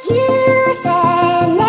You said